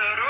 the road.